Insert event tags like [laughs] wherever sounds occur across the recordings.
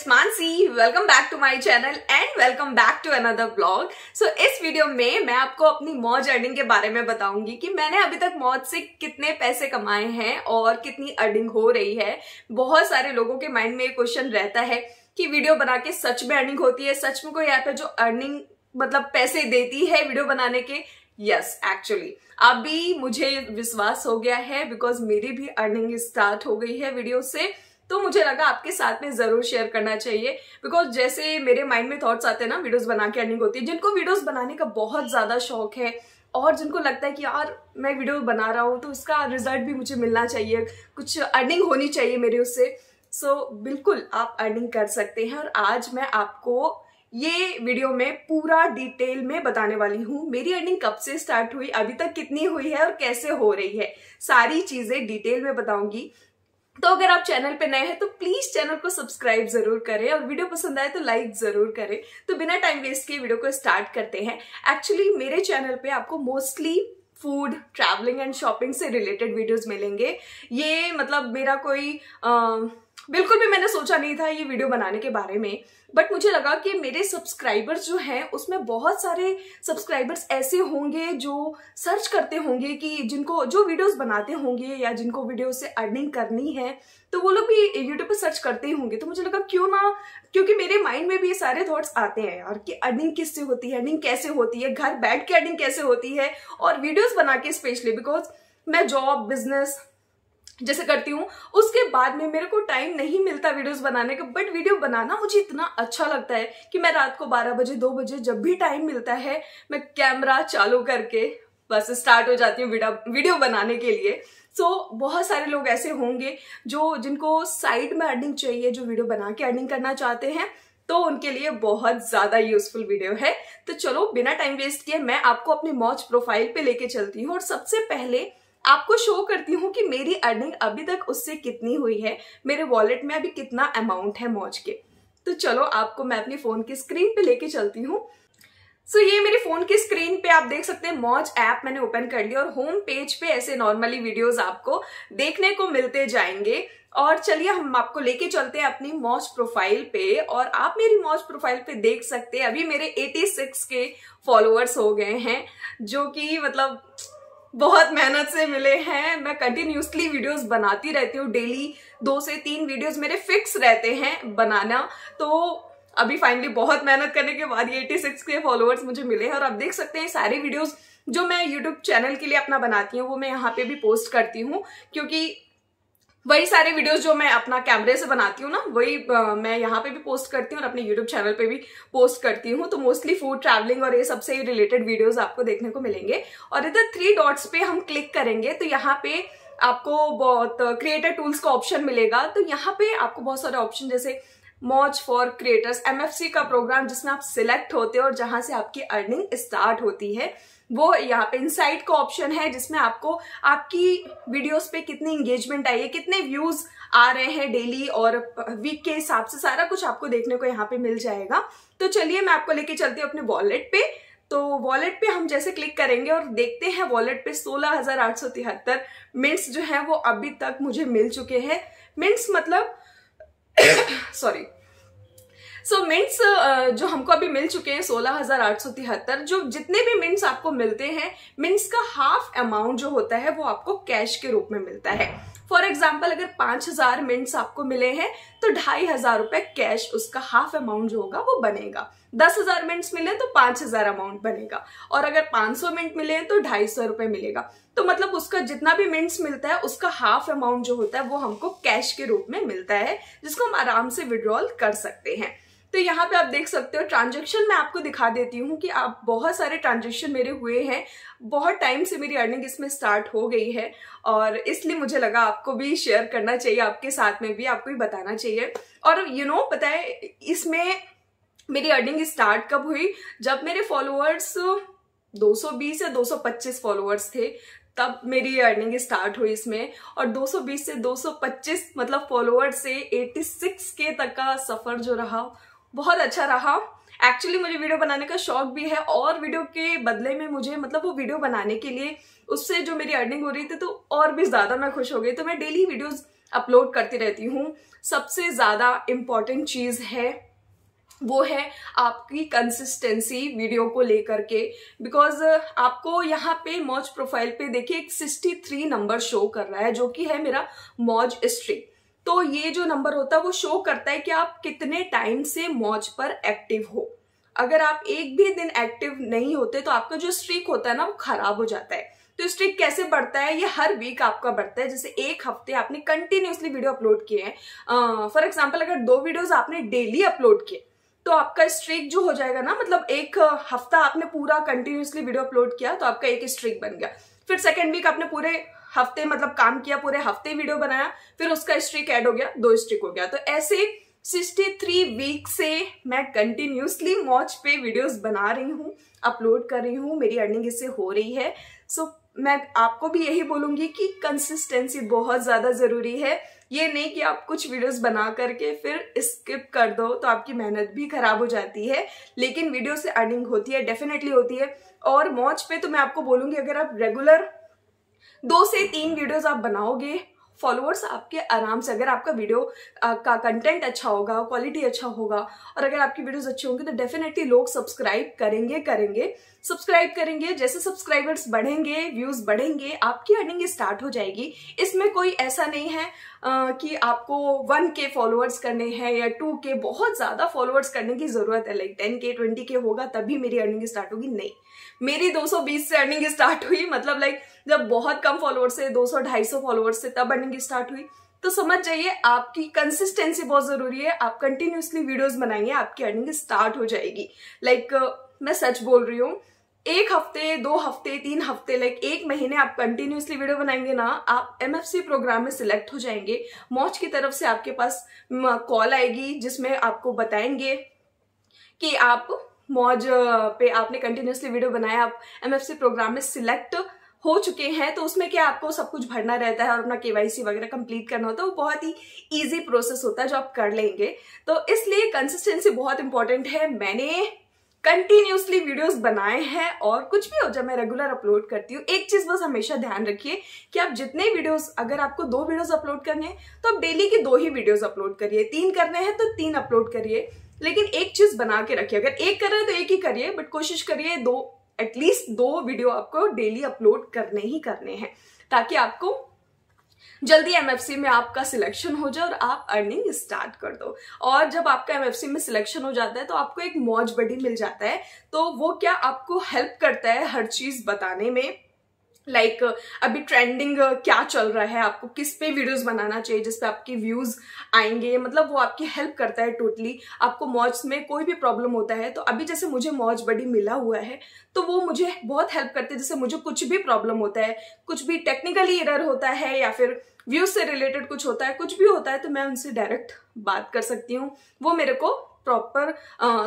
It's Mansi welcome back to my channel and welcome back to another blog so इस वीडियो में मैं आपको अपनी मौज अर्निंग के बारे में बताऊँगी कि मैंने अभी तक मौज से कितने पैसे कमाए हैं और कितनी अर्निंग हो रही है। बहुत सारे लोगों के माइंड में ये क्वेश्चन रहता है कि वीडियो बना के सच में अर्निंग होती है। सच में कोई ऐप है जो अर्निंग मतलब पैसे देती है वीडियो बनाने के? यस एक्चुअली अभी मुझे विश्वास हो गया है बिकॉज़ मेरी भी अर्निंग स्टार्ट हो गई है वीडियो से। तो मुझे लगा आपके साथ में ज़रूर शेयर करना चाहिए। बिकॉज़ जैसे मेरे माइंड में थॉट्स आते हैं ना वीडियोस बना के अर्निंग होती है जिनको वीडियोस बनाने का बहुत ज़्यादा शौक है और जिनको लगता है कि यार मैं वीडियो बना रहा हूँ तो उसका रिज़ल्ट भी मुझे मिलना चाहिए कुछ अर्निंग होनी चाहिए मेरे उससे। सो so, बिल्कुल आप अर्निंग कर सकते हैं और आज मैं आपको ये वीडियो में पूरा डिटेल में बताने वाली हूँ मेरी अर्निंग कब से स्टार्ट हुई अभी तक कितनी हुई है और कैसे हो रही है। सारी चीज़ें डिटेल में बताऊँगी। तो अगर आप चैनल पे नए हैं तो प्लीज़ चैनल को सब्सक्राइब ज़रूर करें और वीडियो पसंद आए तो लाइक ज़रूर करें। तो बिना टाइम वेस्ट किए वीडियो को स्टार्ट करते हैं। एक्चुअली मेरे चैनल पे आपको mostly food travelling and shopping से रिलेटेड वीडियोस मिलेंगे। ये मतलब मेरा कोई आ, बिल्कुल भी मैंने सोचा नहीं था ये वीडियो बनाने के बारे में। बट मुझे लगा कि मेरे सब्सक्राइबर्स जो हैं, उसमें बहुत सारे सब्सक्राइबर्स ऐसे होंगे जो सर्च करते होंगे कि जिनको, जो वीडियोस बनाते होंगे या जिनको वीडियो से अर्निंग करनी है तो वो लोग भी यूट्यूब पर सर्च करते ही होंगे। तो मुझे लगा क्यों ना, क्योंकि मेरे माइंड में भी ये सारे थॉट्स आते हैं यार कि अर्निंग किससे होती है अर्निंग कैसे होती है, घर बैठ के अर्निंग कैसे होती है, और वीडियोज़ बना के स्पेशली बिकॉज़ मैं जॉब बिज़नेस जैसे करती हूँ उसके बाद में मेरे को टाइम नहीं मिलता वीडियोस बनाने का बट वीडियो बनाना मुझे इतना अच्छा लगता है कि मैं रात को 12 बजे 2 बजे जब भी टाइम मिलता है मैं कैमरा चालू करके बस स्टार्ट हो जाती हूँ वीडियो बनाने के लिए। सो so, बहुत सारे लोग ऐसे होंगे जो जिनको साइड में अर्निंग चाहिए जो वीडियो बना के अर्निंग करना चाहते हैं तो उनके लिए बहुत ज़्यादा यूजफुल वीडियो है। तो चलो बिना टाइम वेस्ट किए मैं आपको अपनी मॉच प्रोफ़ाइल पे लेके चलती हूँ और सबसे पहले आपको शो करती हूँ कि मेरी अर्निंग अभी तक उससे कितनी हुई है। मेरे वॉलेट में अभी कितना अमाउंट है मौज के। तो चलो आपको मैं अपनी फ़ोन की स्क्रीन पे लेके चलती हूँ। सो so, ये मेरे फ़ोन की स्क्रीन पे आप देख सकते हैं मौज ऐप मैंने ओपन कर लिया और होम पेज पे ऐसे नॉर्मली वीडियोस आपको देखने को मिलते जाएँगे। और चलिए हम आपको लेके चलते हैं अपनी मौज प्रोफ़ाइल पे और आप मेरी मौज प्रोफ़ाइल पे देख सकते हैं। अभी मेरे 86 के फॉलोअर्स हो गए हैं जो कि मतलब बहुत मेहनत से मिले हैं। मैं कंटिन्यूसली वीडियोस बनाती रहती हूँ। डेली दो से तीन वीडियोस मेरे फिक्स रहते हैं बनाना। तो अभी फाइनली बहुत मेहनत करने के बाद ये 86 के फॉलोअर्स मुझे मिले हैं। और आप देख सकते हैं सारे वीडियोस जो मैं यूट्यूब चैनल के लिए अपना बनाती हूँ, वो मैं यहाँ पे भी पोस्ट करती हूँ। क्योंकि वही सारे वीडियोस जो मैं अपना कैमरे से बनाती हूँ ना वही आ, मैं यहाँ पे भी पोस्ट करती हूँ और अपने यूट्यूब चैनल पे भी पोस्ट करती हूँ। तो मोस्टली फ़ूड ट्रैवलिंग और ये सबसे रिलेटेड वीडियोस आपको देखने को मिलेंगे। और इधर थ्री डॉट्स पे हम क्लिक करेंगे तो यहाँ पे आपको बहुत क्रिएटर टूल्स का ऑप्शन मिलेगा। तो यहाँ पे आपको बहुत सारे ऑप्शन जैसे मॉच फॉर क्रिएटर्स एमएफसी का प्रोग्राम जिसमें आप सिलेक्ट होते हो और जहाँ से आपकी अर्निंग स्टार्ट होती है, वो यहाँ पे इनसाइट का ऑप्शन है जिसमें आपको, आपकी वीडियोस पे कितनी इंगेजमेंट आई है, कितने व्यूज़ आ रहे हैं डेली और वीक के हिसाब से सारा कुछ आपको देखने को यहाँ पे मिल जाएगा। तो चलिए मैं आपको लेके चलती हूँ अपने वॉलेट पे। तो वॉलेट पे हम जैसे क्लिक करेंगे और देखते हैं वॉलेट पे सोलह मिनट्स जो है वो अभी तक मुझे मिल चुके हैं। मिनट्स मतलब सॉरी सो मिंट्स जो हमको अभी मिल चुके हैं सोलह हज़ार आठ सौ तिहत्तर, जो जितने भी मिंट्स आपको मिलते हैं मिंट्स का हाफ़ अमाउंट जो होता है, वो आपको कैश के रूप में मिलता है। फॉर एग्ज़ाम्पल अगर पाँच हज़ार मिनट्स आपको मिले हैं तो ढाई हज़ार रुपए कैश उसका हाफ़ अमाउंट जो होगा वो बनेगा। दस हज़ार मिनट्स मिले तो पाँच हज़ार अमाउंट बनेगा। और अगर पाँच सौ मिनट मिले हैं तो ढाई सौ रुपए मिलेगा। तो मतलब उसका जितना भी मिनट्स मिलता है, उसका हाफ़ अमाउंट जो होता है, वो हमको कैश के रूप में मिलता है, जिसको हम आराम से विड्रॉल कर सकते हैं। तो यहाँ पे आप देख सकते हो ट्रांजेक्शन मैं आपको दिखा देती हूँ कि आप बहुत सारे ट्रांजेक्शन मेरे हुए हैं। बहुत टाइम से मेरी अर्निंग इसमें स्टार्ट हो गई है और इसलिए मुझे लगा आपको भी शेयर करना चाहिए आपके साथ में भी आपको भी बताना चाहिए। और यू you नो know, पता है इसमें मेरी अर्निंग स्टार्ट कब हुई? जब मेरे फॉलोअर्स 220 या 225 फॉलोअर्स थे तब मेरी अर्निंग स्टार्ट हुई इसमें। और 220 से 225 मतलब फॉलोअर्स से 86 के तक का सफ़र जो रहा बहुत अच्छा रहा। एक्चुअली मुझे वीडियो बनाने का शौक भी है और वीडियो के बदले में मुझे मतलब वो वीडियो बनाने के लिए उससे जो मेरी अर्निंग हो रही थी तो और भी ज़्यादा मैं खुश हो गई। तो मैं डेली वीडियोस अपलोड करती रहती हूँ। सबसे ज़्यादा इंपॉर्टेंट चीज़ है, वो है आपकी कंसिस्टेंसी वीडियो को लेकर के। बिकॉज़ आपको यहाँ पे मौज प्रोफ़ाइल पे देखिए, एक 63 नंबर शो कर रहा है, जो कि है मेरा मौज स्ट्रीक तो ये जो नंबर होता है, वो शो करता है कि आप कितने टाइम से मौज पर एक्टिव हो। अगर आप एक भी दिन एक्टिव नहीं होते तो आपका जो स्ट्रीक होता है ना, वो खराब हो जाता है। तो स्ट्रीक कैसे बढ़ता है? ये हर वीक आपका बढ़ता है। जैसे एक हफ़्ते आपने कंटिन्यूसली वीडियो अपलोड किए हैं। फॉर एग्ज़ाम्पल अगर दो वीडियोज़ आपने डेली अपलोड किए तो आपका स्ट्रीक जो हो जाएगा ना मतलब एक हफ़्ता आपने पूरा कंटिन्यूसली वीडियो अपलोड किया तो आपका एक स्ट्रीक बन गया। फिर सेकेंड वीक आपने पूरे हफ़्ते मतलब काम किया पूरे हफ़्ते वीडियो बनाया फिर उसका स्ट्रिक ऐड हो गया दो स्ट्रिक हो गया। तो ऐसे 63 वीक से मैं कंटिन्यूसली मॉच पे वीडियोस बना रही हूँ अपलोड कर रही हूँ मेरी अर्निंग इससे हो रही है। सो so, मैं आपको भी यही बोलूँगी कि कंसिस्टेंसी बहुत ज़्यादा ज़रूरी है। ये नहीं कि आप कुछ वीडियोस बना करके फिर स्किप कर दो तो आपकी मेहनत भी खराब हो जाती है। लेकिन वीडियो से अर्निंग होती है डेफिनेटली होती है। और मॉच पे तो मैं आपको बोलूँगी अगर आप रेगुलर दो से तीन वीडियोस आप बनाओगे फॉलोअर्स आपके आराम से अगर आपका वीडियो का कंटेंट अच्छा होगा क्वालिटी अच्छा होगा और अगर आपकी वीडियोस अच्छी होंगी तो डेफिनेटली लोग सब्सक्राइब करेंगे करेंगे। सब्सक्राइब करेंगे जैसे सब्सक्राइबर्स बढ़ेंगे व्यूज़ बढ़ेंगे आपकी अर्निंग स्टार्ट हो जाएगी। इसमें कोई ऐसा नहीं है आ, कि आपको वन के फॉलोअर्स करने हैं या टू के बहुत ज़्यादा फॉलोअर्स करने की ज़रूरत है लाइक टेन के ट्वेंटी के होगा तभी मेरी अर्निंग स्टार्ट होगी। नहीं। मेरी 220 से अर्निंग स्टार्ट हुई मतलब लाइक जब बहुत कम फॉलोअर्स से 200 250 फॉलोअर्स से तब अर्निंग स्टार्ट हुई। तो समझ जाइए आपकी कंसिस्टेंसी बहुत ज़रूरी है आप कंटिन्यूसली वीडियोस बनाएँगे आपकी अर्निंग स्टार्ट हो जाएगी। लाइक like, मैं सच बोल रही हूँ एक हफ़्ते दो हफ़्ते तीन हफ़्ते लाइक एक महीने आप कंटिन्यूसली वीडियो बनाएँगे ना आप एमएफसी प्रोग्राम में सिलेक्ट हो जाएँगे। मौज की तरफ़ से आपके पास कॉल आएगी जिसमें आपको बताएँगे कि आप मौज पे आपने कंटिन्यूसली वीडियो बनाया, आप एमएफसी प्रोग्राम में सिलेक्ट हो चुके हैं तो उसमें क्या आपको सब कुछ भरना रहता है और अपना केवाईसी वगैरह कंप्लीट करना होता है वो बहुत ही इजी प्रोसेस होता है जो आप कर लेंगे। तो इसलिए कंसिस्टेंसी बहुत इंपॉर्टेंट है। मैंने कंटिन्यूसली वीडियोस बनाए हैं और कुछ भी हो जब मैं रेगुलर अपलोड करती हूँ, एक चीज़ बस हमेशा ध्यान रखिए कि आप जितने वीडियोस अगर आपको दो वीडियोस अपलोड करने हैं तो आप डेली की दो ही वीडियोस अपलोड करिए। तीन करने हैं तो तीन अपलोड करिए। लेकिन एक चीज़ बना के रखिए। अगर एक कर रहे हैं तो एक ही करिए बट कोशिश करिए दो एटलीस्ट दो वीडियो आपको डेली अपलोड करने ही करने हैं, ताकि आपको जल्दी एमएफसी में आपका सिलेक्शन हो जाए और आप अर्निंग स्टार्ट कर दो। और जब आपका एमएफसी में सिलेक्शन हो जाता है तो आपको एक मौज बडी मिल जाता है तो वो क्या आपको हेल्प करता है हर चीज़ बताने में? लाइक like, अभी ट्रेंडिंग क्या चल रहा है? आपको किस पे वीडियोस बनाना चाहिए? जिसपे आपके व्यूज़ आएँगे? मतलब वो आपकी हेल्प करता है टोटली आपको मौज में कोई भी प्रॉब्लम होता है तो अभी जैसे मुझे मौज बड़ी मिला हुआ है तो वो मुझे बहुत हेल्प करते हैं। जैसे मुझे कुछ भी प्रॉब्लम होता है कुछ भी टेक्निकली एरर होता है या फिर व्यूज़ से रिलेटेड कुछ होता है कुछ भी होता है तो मैं उनसे डायरेक्ट बात कर सकती हूँ। वो मेरे को प्रॉपर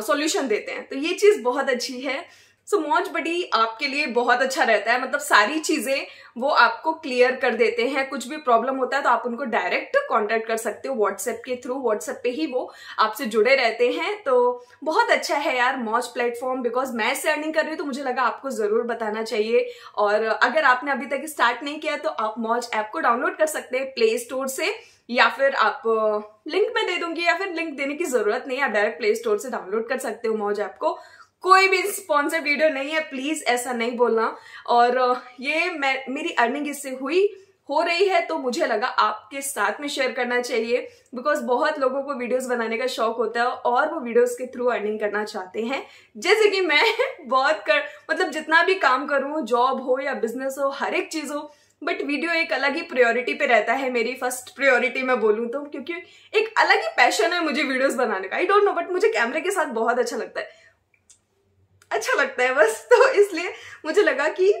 सॉल्यूशन देते हैं। तो ये चीज़ बहुत अच्छी है। सो मौज बडी आपके लिए बहुत अच्छा रहता है। मतलब सारी चीज़ें वो आपको क्लियर कर देते हैं। कुछ भी प्रॉब्लम होता है तो आप उनको डायरेक्ट कांटेक्ट कर सकते हो व्हाट्सएप के थ्रू व्हाट्सएप पे ही वो आपसे जुड़े रहते हैं। तो बहुत अच्छा है यार मौज प्लेटफॉर्म बिकॉज़ मैं इससे अर्निंग कर रही हूँ तो मुझे लगा आपको ज़रूर बताना चाहिए। और अगर आपने अभी तक स्टार्ट नहीं किया तो आप मौज ऐप को डाउनलोड कर सकते हैं प्ले स्टोर से। या फिर आप लिंक में दे दूँगी या फिर लिंक देने की ज़रूरत नहीं आप डायरेक्ट प्ले स्टोर से डाउनलोड कर सकते हो मौज ऐप को। कोई भी स्पॉन्सर वीडियो नहीं है प्लीज़ ऐसा नहीं बोलना। और ये मैं, मेरी अर्निंग इससे हुई, हो रही है तो मुझे लगा आपके साथ में शेयर करना चाहिए बिकॉज़ बहुत लोगों को वीडियोस बनाने का शौक होता है और वो वीडियोस के थ्रू अर्निंग करना चाहते हैं। जैसे कि मैं [laughs] बहुत कर मतलब जितना भी काम करूँ जॉब हो या बिज़नेस हो, हर एक चीज़ हो बट वीडियो एक अलग ही प्रायोरिटी पे रहता है मेरी फ़र्स्ट प्रायोरिटी मैं बोलूँ तो क्योंकि एक अलग ही पैशन है मुझे वीडियोस बनाने का। आई डोंट नो बट मुझे कैमरे के साथ बहुत अच्छा लगता है। अच्छा लगता है बस। तो इसलिए मुझे लगा कि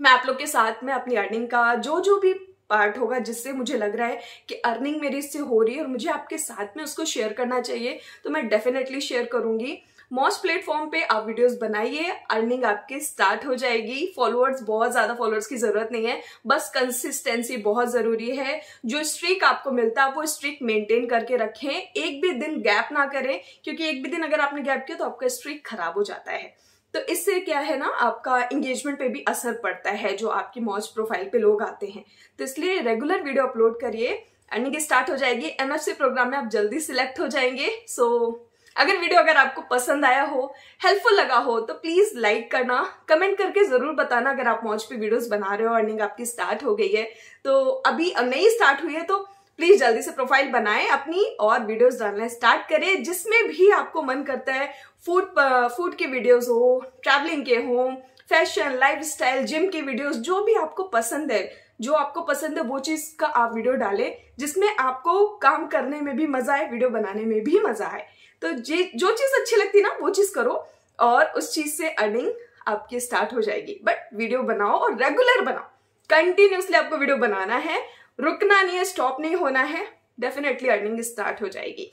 मैं आप लोग के साथ में अपनी अर्निंग का जो जो भी पार्ट होगा, जिससे मुझे लग रहा है कि अर्निंग मेरी इससे हो रही है और मुझे आपके साथ में उसको शेयर करना चाहिए तो मैं डेफिनेटली शेयर करूँगी। मोस्ट प्लेटफॉर्म पे आप वीडियोस बनाइए अर्निंग आपके स्टार्ट हो जाएगी। फॉलोअर्स बहुत ज़्यादा फॉलोअर्स की ज़रूरत नहीं है। बस कंसिस्टेंसी बहुत ज़रूरी है। जो स्ट्रीक आपको मिलता है वो स्ट्रीक मेंटेन करके रखें। एक भी दिन गैप ना करें क्योंकि एक भी दिन अगर आपने गैप किया तो आपका स्ट्रीक खराब हो जाता है। तो इससे क्या है ना आपका एंगेजमेंट पे भी असर पड़ता है जो आपकी मौज प्रोफ़ाइल पे लोग आते हैं। तो इसलिए रेगुलर वीडियो अपलोड करिए। अर्निंग स्टार्ट हो जाएगी। एमएफसी प्रोग्राम में आप जल्दी सिलेक्ट हो जाएँगे। सो so, अगर वीडियो अगर आपको पसंद आया हो हेल्पफुल लगा हो तो प्लीज़ लाइक करना कमेंट करके ज़रूर बताना अगर आप मौज पे वीडियोस बना रहे हो अर्निंग आपकी स्टार्ट हो गई है। तो अभी नई स्टार्ट हुई है तो प्लीज़ जल्दी से प्रोफ़ाइल बनाएँ, अपनी और वीडियोस डालना स्टार्ट करें, जिसमें भी आपको मन करता है फ़ूड फ़ूड के वीडियोस हो ट्रैवलिंग के हो फ़ैशन लाइफ जिम की वीडियोस जो भी आपको पसंद है, जो आपको पसंद है, वो चीज़ का आप वीडियो डालें, जिसमें आपको काम करने में भी मज़ा आए वीडियो बनाने में भी मज़ा आए। तो जो चीज़ अच्छी लगती ना, वो चीज़ करो और उस चीज़ से अर्निंग आपकी स्टार्ट हो जाएगी। बट वीडियो बनाओ और रेगुलर बनाओ। कंटिन्यूसली आपको वीडियो बनाना है। रुकना नहीं है स्टॉप नहीं होना है। डेफिनेटली अर्निंग स्टार्ट हो जाएगी।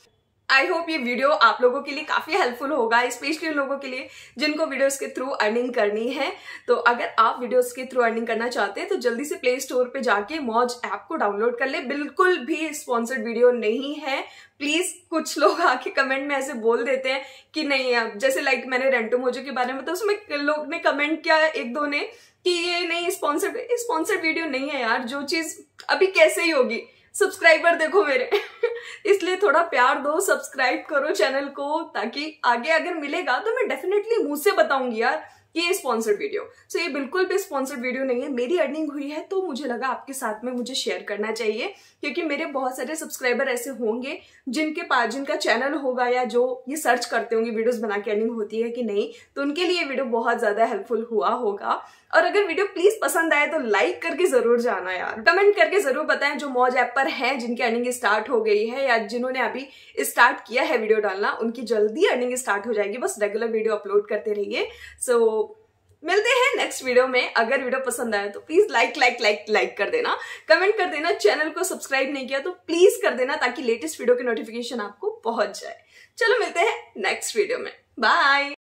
आई होप ये वीडियो आप लोगों के लिए काफ़ी हेल्पफुल होगा स्पेशली उन लोगों के लिए जिनको वीडियोस के थ्रू अर्निंग करनी है। तो अगर आप वीडियोस के थ्रू अर्निंग करना चाहते हैं तो जल्दी से प्ले स्टोर पे जाके मौज ऐप को डाउनलोड कर ले। बिल्कुल भी स्पॉन्सर्ड वीडियो नहीं है। प्लीज़ कुछ लोग आके कमेंट में ऐसे बोल देते हैं कि नहीं, अब जैसे लाइक मैंने रेंटो मोजो के बारे में तो उसमें लोग ने कमेंट किया एक दो ने कि ये नहीं स्पॉन्सर्ड स्पॉन्सर्ड वीडियो नहीं है यार, जो चीज़ अभी कैसे ही होगी। सब्सक्राइबर देखो मेरे। इसलिए थोड़ा प्यार दो सब्सक्राइब करो चैनल को ताकि आगे अगर मिलेगा तो मैं डेफिनेटली मुँह से बताऊँगी यार ये स्पॉन्सर्ड वीडियो सो so, ये बिल्कुल भी स्पॉन्सर्ड वीडियो नहीं है। मेरी अर्निंग हुई है तो मुझे लगा आपके साथ में मुझे शेयर करना चाहिए क्योंकि मेरे बहुत सारे सब्सक्राइबर ऐसे होंगे जिनके पास जिनका चैनल होगा या जो ये सर्च करते होंगे वीडियोस बना के अर्निंग होती है कि नहीं तो उनके लिए वीडियो बहुत ज़्यादा हेल्पफुल हुआ होगा। और अगर वीडियो प्लीज़ पसंद आए तो लाइक करके ज़रूर जाना यार। कमेंट करके ज़रूर बताएँ जो मौज ऐप पर है जिनकी अर्निंग स्टार्ट हो गई है या जिन्होंने अभी स्टार्ट किया है वीडियो डालना उनकी जल्दी अर्निंग स्टार्ट हो जाएगी। बस रेगुलर वीडियो अपलोड करते रहिए। सो so, मिलते हैं नेक्स्ट वीडियो में। अगर वीडियो पसंद आया तो please like like like like कर देना। कमेंट कर देना चैनल को सब्सक्राइब नहीं किया तो प्लीज़ कर देना ताकि लेटेस्ट वीडियो की नोटिफिकेशन आपको पहुँच जाए। चलो मिलते हैं नेक्स्ट वीडियो में। बाय